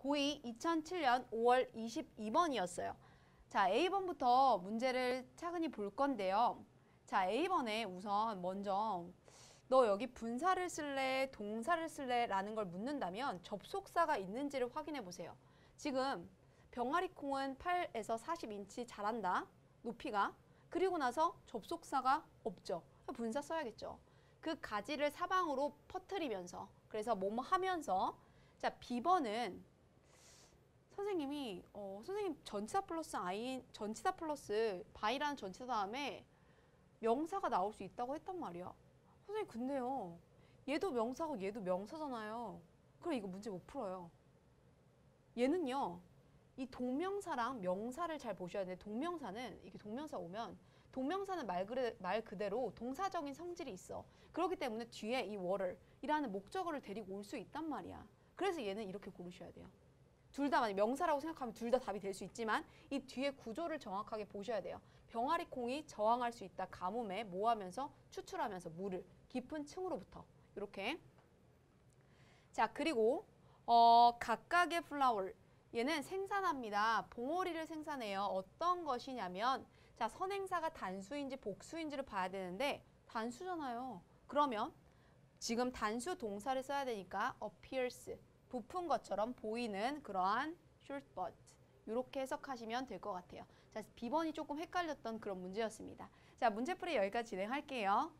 고2 2007년 5월 22번이었어요. 자, A번부터 문제를 차근히 볼 건데요. 자, A번에 우선 먼저 너 여기 분사를 쓸래, 동사를 쓸래? 라는 걸 묻는다면 접속사가 있는지를 확인해 보세요. 지금 병아리콩은 8에서 40인치 자란다. 높이가. 그리고 나서 접속사가 없죠. 분사 써야겠죠. 그 가지를 사방으로 퍼뜨리면서 그래서 뭐뭐 하면서 자 B번은 선생님이 어, 선생님 전치사 플러스 아이 전치사 플러스 바이라는 전치사 다음에 명사가 나올 수 있다고 했단 말이야. 선생님 근데요. 얘도 명사고 얘도 명사잖아요. 그럼 이거 문제 못 풀어요. 얘는요. 이 동명사랑 명사를 잘 보셔야 돼요. 동명사는 이게 동명사 오면 동명사는 말, 그대, 말 그대로 동사적인 성질이 있어. 그렇기 때문에 뒤에 이 워를이라는 목적어를 데리고 올 수 있단 말이야. 그래서 얘는 이렇게 고르셔야 돼요. 둘 다 만약 명사라고 생각하면 둘 다 답이 될 수 있지만 이 뒤에 구조를 정확하게 보셔야 돼요. 병아리 콩이 저항할 수 있다. 가뭄에 뭐하면서 추출하면서 물을 깊은 층으로부터 이렇게 자 그리고 어, 각각의 플라워 얘는 생산합니다. 봉오리를 생산해요. 어떤 것이냐면 자 선행사가 단수인지 복수인지를 봐야 되는데 단수잖아요. 그러면 지금 단수 동사를 써야 되니까 appears 부푼 것처럼 보이는 그러한 short but 이렇게 해석하시면 될 것 같아요. 자 B번이 조금 헷갈렸던 그런 문제였습니다. 자 문제풀이 여기까지 진행할게요.